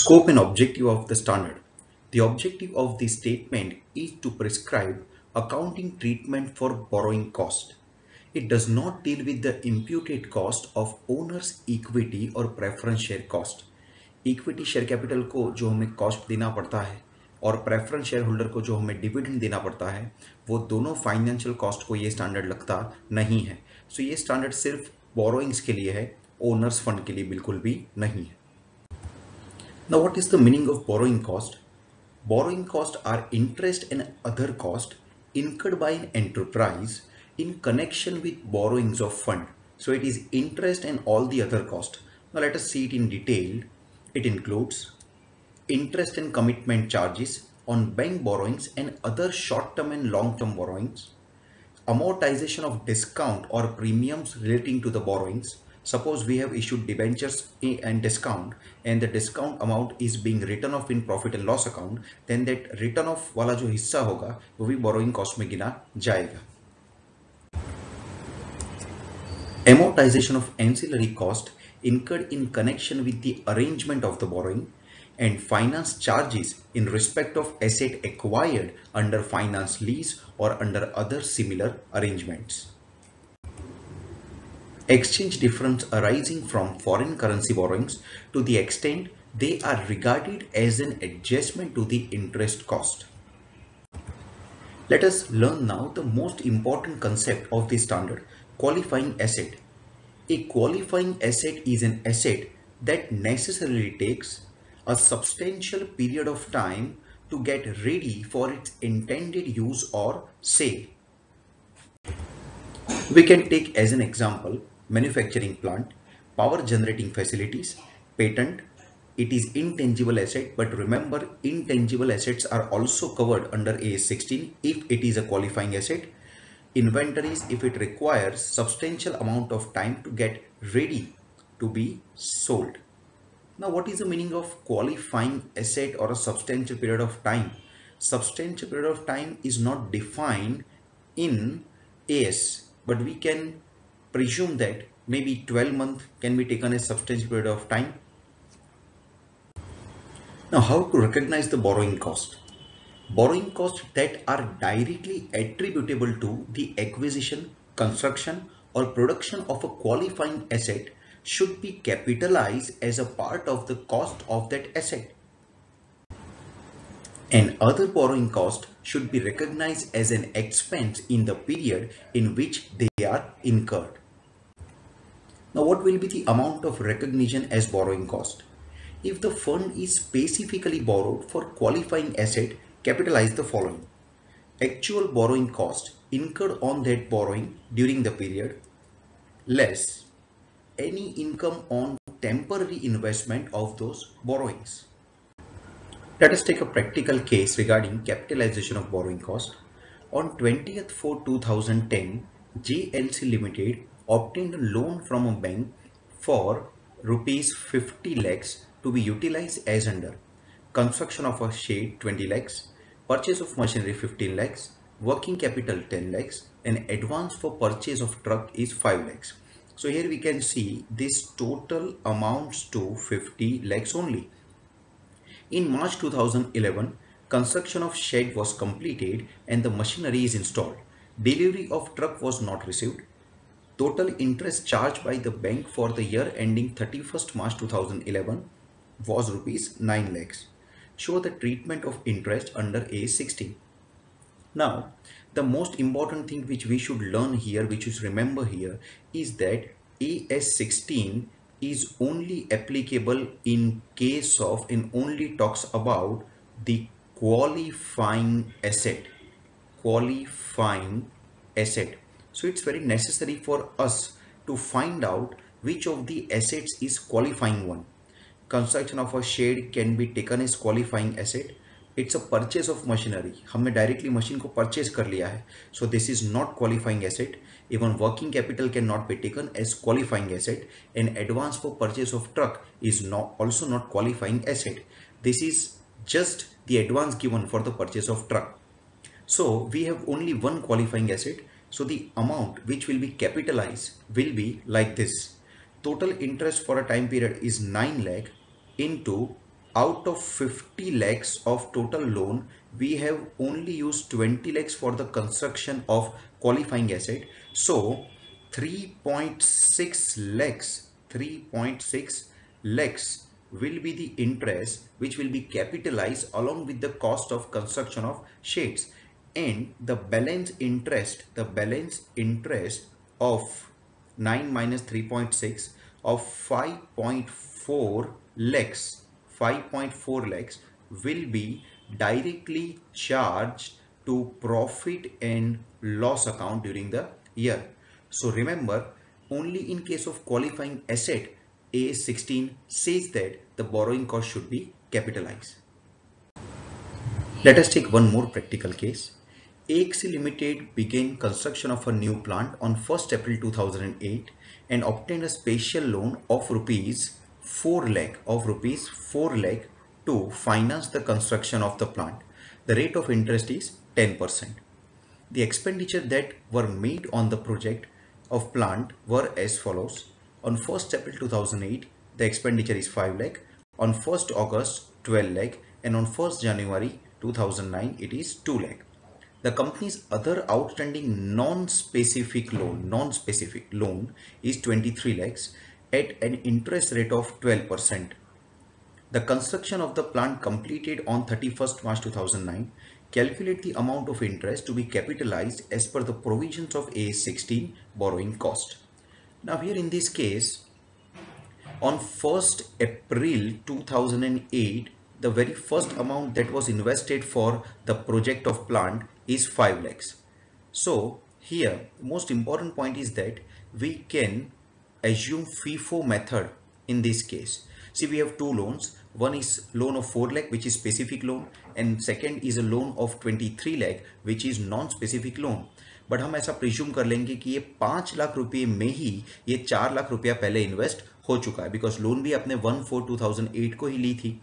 Scope and objective of the standard. The objective of this statement is to prescribe accounting treatment for borrowing cost. It does not deal with the imputed cost of owner's equity or preference share cost. Equity share capital को जो हमें cost देना पड़ता है और preference share holder को जो हमें डिविडेंड देना पड़ता है वो दोनों फाइनेंशियल कॉस्ट को ये स्टैंडर्ड लगता नहीं है सो so ये स्टैंडर्ड सिर्फ़ बोरोइंग्स के लिए है ओनर्स फंड के लिए बिल्कुल भी नहीं है Now, what is the meaning of borrowing cost? Borrowing cost are interest and other cost incurred by an enterprise in connection with borrowings of fund. So it is interest and all the other cost. Now let us see it in detail. It includes interest and commitment charges on bank borrowings and other short-term and long-term borrowings, amortization of discount or premiums relating to the borrowings, suppose we have issued debentures and discount and the discount amount is being written off in profit and loss account then that written off वाला जो हिस्सा होगा वो भी borrowing cost में गिना जाएगा amortization of ancillary cost incurred in connection with the arrangement of the borrowing and finance charges in respect of asset acquired under finance lease or under other similar arrangements. Exchange difference arising from foreign currency borrowings to the extent they are regarded as an adjustment to the interest cost. Let us learn now the most important concept of the standard qualifying asset. A qualifying asset is an asset that necessarily takes a substantial period of time to get ready for its intended use or sale. We can take as an example manufacturing plant, power generating facilities, patent. It is intangible asset but remember intangible assets are also covered under AS 16 if it is a qualifying asset inventories if it requires substantial amount of time to get ready to be sold. Now what is the meaning of qualifying asset or a substantial period of time? Substantial period of time is not defined in AS but we can presume that maybe 12 month can be taken as substantial period of time. Now how to recognize the borrowing cost? borrowing costs that are directly attributable to the acquisition, construction or production of a qualifying asset should be capitalized as a part of the cost of that asset. And other borrowing cost should be recognized as an expense in the period in which they are incurred. Now what will be the amount of recognition as borrowing cost? If the fund is specifically borrowed for qualifying asset capitalize the following. Actual borrowing cost incurred on that borrowing during the period less any income on temporary investment of those borrowings. Let us take a practical case regarding capitalization of borrowing cost. On 20th 4 2010, JLC Limited obtained a loan from a bank for rupees 50 lakhs to be utilized as under construction of a shed 20 lakhs, purchase of machinery 15 lakhs, working capital 10 lakhs, and advance for purchase of truck is 5 lakhs. So here we can see this total amounts to 50 lakhs only. In March 2011, construction of shed was completed and the machinery is installed. Delivery of truck was not received. Total interest charged by the bank for the year ending 31st March 2011 was rupees 9 lakhs show the treatment of interest under A16. Now, the most important thing which we should learn here, which is remember here, is that AS16 is only applicable in case of and only talks about the qualifying asset. Qualifying asset. So it's very necessary for us to find out which of the assets is qualifying one construction of a shed can be taken as qualifying asset it's a purchase of machinery हमने directly machine को purchase कर लिया है so this is not qualifying asset even working capital cannot be taken as qualifying asset and advance for purchase of truck is not also not qualifying asset this is just the advance given for the purchase of truck so we have only one qualifying asset so the amount which will be capitalized will be like this. Total interest for a time period is 9 lakh into out of 50 lakhs of total loan we have only used 20 lakhs for the construction of qualifying asset. So 3.6 lakhs 3.6 lakhs will be the interest which will be capitalized along with the cost of construction of sheds and the balance interest the balance interest of 9 minus 3.6 of 5.4 lakhs 5.4 lakhs will be directly charged to profit and loss account during the year so remember only in case of qualifying asset a16 says that the borrowing cost should be capitalized. Let us take one more practical case. AXC Limited began construction of a new plant on 1st April 2008 and obtained a special loan of rupees 4 lakh of rupees 4 lakh to finance the construction of the plant. The rate of interest is 10%. The expenditure that were made on the project of plant were as follows on 1st April 2008, the expenditure is 5 lakh. On 1st August, 12 lakh. And on 1st January 2009, it is 2 lakh. The company's other outstanding non-specific loan, non-specific loan is 23 lakhs at an interest rate of 12%. The construction of the plant completed on 31st March 2009. Calculate the amount of interest to be capitalized as per the provisions of A16 borrowing cost. Now here in this case, on 1st April 2008, the very first amount that was invested for the project of plant is 5 lakhs. So here, most important point is that we can assume FIFO method in this case. See, we have two loans. One is loan of 4 lakh, which is specific loan, and second is a loan of 23 lakh, which is non-specific loan. But हम ऐसा presume कर लेंगे कि ये पाँच लाख रुपए में ही ये चार लाख रुपया पहले इन्वेस्ट हो चुका है बिकॉज़ लोन भी अपने one four two thousand eight को ही ली थी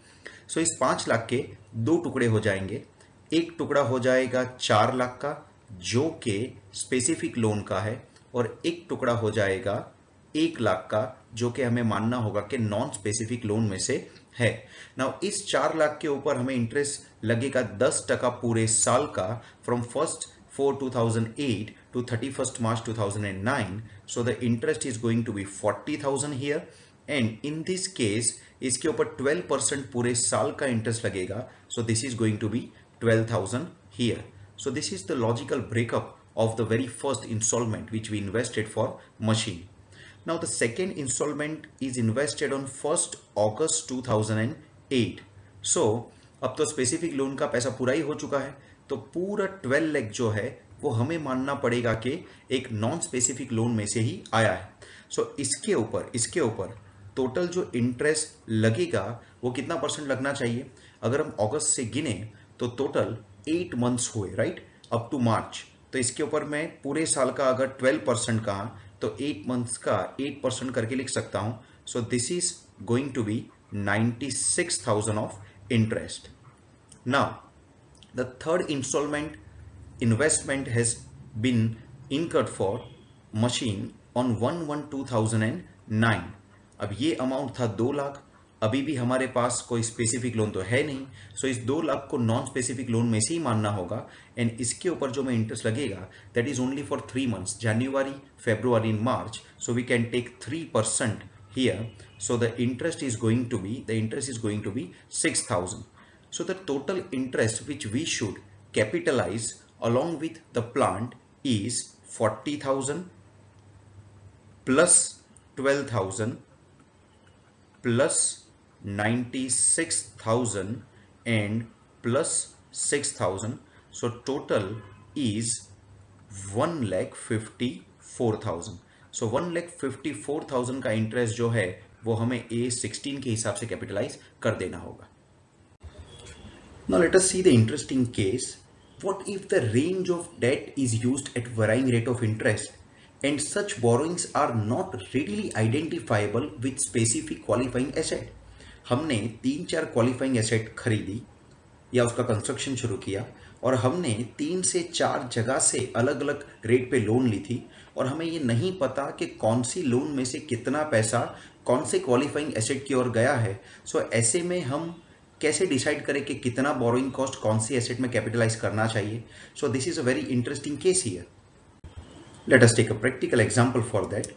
सो so इस पाँच लाख के दो टुकड़े हो जाएँगे एक टुकड़ा हो जाएगा चार लाख का जो कि स्पेसिफिक लोन का है और एक टुकड़ा हो जाएगा एक लाख का जो कि हमें मानना होगा कि नॉन स्पेसिफिक लोन में से है। ना इस चार लाख के ऊपर हमें इंटरेस्ट लगेगा दस टका पूरे साल का from first for 2008 to 31st March 2009 so the interest is going to be 40,000 here. And in this case इसके ऊपर 12 परसेंट पूरे साल का इंटरेस्ट लगेगा so this is going to be 12,000 here so this is the logical breakup of the very first installment which we invested for machine now the second installment is invested on 1st August 2008 so अब तो specific loan का पैसा पूरा ही हो चुका है तो पूरा ट्वेल्व लैख जो है वो हमें मानना पड़ेगा कि एक नॉन स्पेसिफिक लोन में से ही आया है सो so, इसके ऊपर इसके ऊपर टोटल जो इंटरेस्ट लगेगा वो कितना परसेंट लगना चाहिए अगर हम अगस्त से गिने तो टोटल एट मंथ्स हुए राइट अप टू मार्च तो इसके ऊपर मैं पूरे साल का अगर ट्वेल्व परसेंट कहा तो एट मंथ्स का एट परसेंट करके लिख सकता हूँ। So this is going to be ninety six thousand of interest now the third installment, investment has been incurred for machine on 1-1-2009 अब ये अमाउंट था दो लाख अभी भी हमारे पास कोई स्पेसिफिक लोन तो है नहीं सो इस दो लाख को नॉन स्पेसिफिक लोन में से ही मानना होगा एंड इसके ऊपर जो मैं इंटरेस्ट लगेगा that is only for three months January February March so we can take three percent here so the interest is going to be the interest is going to be six thousand So the total interest which we should capitalize along with the plant is 40,000 plus 12,000 plus 96,000 and plus 6,000. So total is 1 lakh 54,000. So 1 lakh 54,000 का interest जो है वो हमें A16 के हिसाब से capitalise कर देना होगा Now let us see the interesting case. What if the range of debt is used at varying rate of interest and such borrowings are not readily identifiable with specific qualifying asset? हमने तीन चार qualifying asset खरीदी या उसका construction शुरू किया और हमने तीन से चार जगह से अलग अलग रेट पे लोन ली थी और हमें ये नहीं पता कि कौन सी लोन में से कितना पैसा कौन से क्वालिफाइंग एसेट की ओर गया है। सो so, ऐसे में हम कैसे डिसाइड करें कि कितना बोरोइंग कॉस्ट कौन सी एसेट में कैपिटलाइज करना चाहिए? So this is a very interesting case here let us take a practical example for that.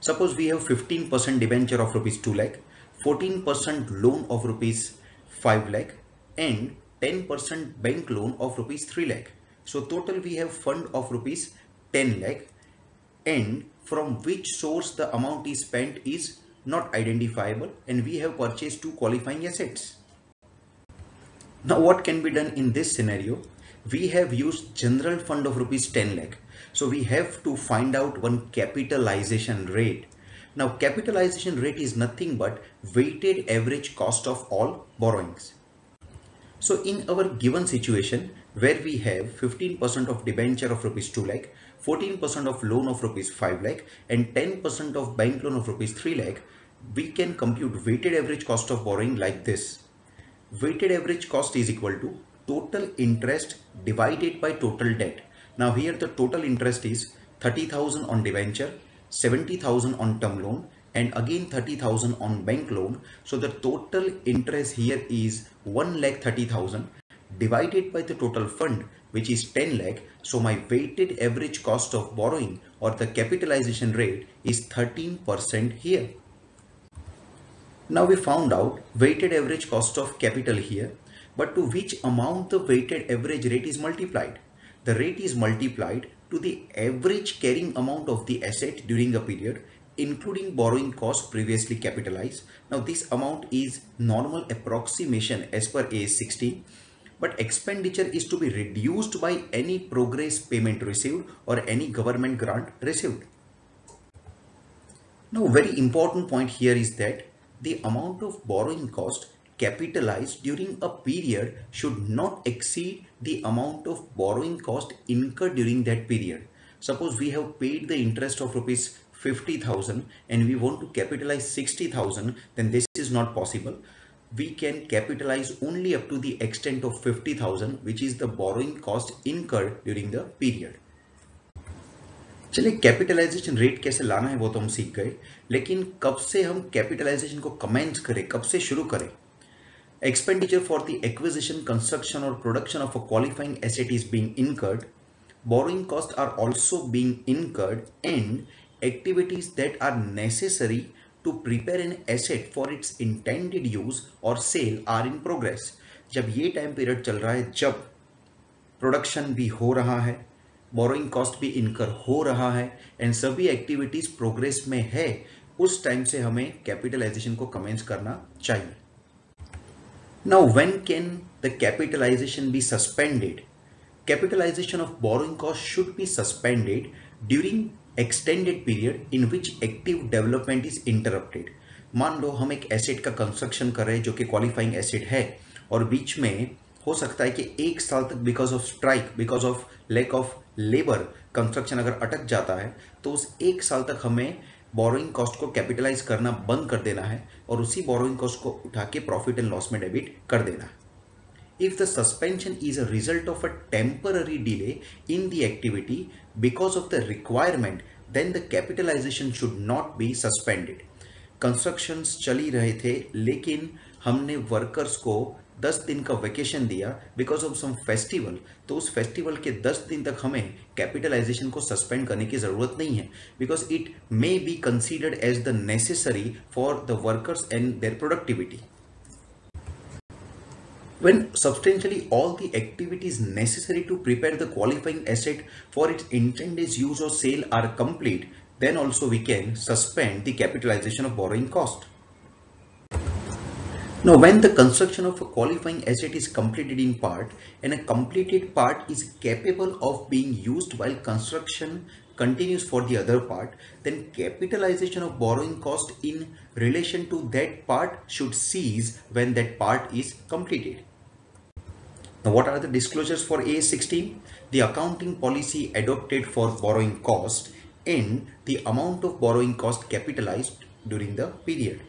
Suppose we have 15% debenture of rupees 2 lakh. 14% loan of rupees 5 lakh and 10% bank loan of rupees 3 lakh. So total we have fund of rupees 10 lakh and from which source the amount is spent is not identifiable and we have purchased two qualifying assets. Now what can be done in this scenario? We have used general fund of rupees 10 lakh. So we have to find out one capitalization rate now capitalization rate is nothing but weighted average cost of all borrowings so in our given situation where we have 15% of debenture of rupees 2 lakh 14% of loan of rupees 5 lakh and 10% of bank loan of rupees 3 lakh we can compute weighted average cost of borrowing like this weighted average cost is equal to total interest divided by total debt. Now here the total interest is 30,000 on debenture, 70,000 on term loan and again 30,000 on bank loan. So the total interest here is 1 lakh 30,000 divided by the total fund which is 10 lakh. So my weighted average cost of borrowing or the capitalization rate is 13% here. Now we found out weighted average cost of capital here, but to which amount the weighted average rate is multiplied. The rate is multiplied to the average carrying amount of the asset during a period, including borrowing cost previously capitalized. Now this amount is normal approximation as per AS 16 but expenditure is to be reduced by any progress payment received or any government grant received. Now very important point here is that the amount of borrowing cost capitalized during a period should not exceed the amount of borrowing cost incurred during that period. Suppose we have paid the interest of rupees 50,000 and we want to capitalize 60,000 then this is not possible. We can capitalize only up to the extent of 50,000 which is the borrowing cost incurred during the period. चलिए capitalisation rate कैसे लाना है वो तो हम सीख गए लेकिन कब से हम कैपिटलाइजेशन को कमेंस करें कब से शुरू करें expenditure for the acquisition construction और production of a qualifying asset is being incurred borrowing costs are also being incurred, and activities that are necessary to prepare an asset for its intended use or sale are in progress. जब ये time period चल रहा है, जब production भी हो रहा है बोरोइंग कॉस्ट भी इनकर हो रहा है एंड सभी एक्टिविटीज़ प्रोग्रेस में है, उस टाइम से हमें कैपिटलाइजेशन को कमेंस करना चाहिए। Now when can the capitalisation be suspended capitalisation of borrowing cost should be suspended during extended period in which active development is interrupted मान लो हम एक एसेट का कंस्ट्रक्शन कर रहे हैं जो कि क्वालिफाइंग एसेट है, और बीच में हो सकता है कि एक साल तक because of strike because of lack of labour construction अगर अटक जाता है तो उस एक साल तक हमें बोरोइंग कॉस्ट को कैपिटलाइज करना बंद कर देना है और उसी बोरोइंग कॉस्ट को उठा के प्रॉफिट एंड लॉस में डेबिट कर देना है। If the suspension is a result of a temporary delay in the activity because of the requirement then the capitalisation should not be suspended constructions चल ही रहे थे, लेकिन हमने वर्कर्स को 10 दिन का वेकेशन दिया बिकॉज़ ऑफ़ सम फेस्टिवल तो उस फेस्टिवल के 10 दिन तक हमें कैपिटलाइजेशन को सस्पेंड करने की ज़रूरत नहीं है because it may be considered as the necessary for the workers and their productivity when substantially all the activities necessary to prepare the qualifying asset for its intended use or sale are complete, then also we can suspend the capitalization of borrowing cost. Now, when the construction of a qualifying asset is completed in part and a completed part is capable of being used while construction continues for the other part, then capitalization of borrowing cost in relation to that part should cease when that part is completed. Now, what are the disclosures for AS16? The accounting policy adopted for borrowing cost and the amount of borrowing cost capitalized during the period.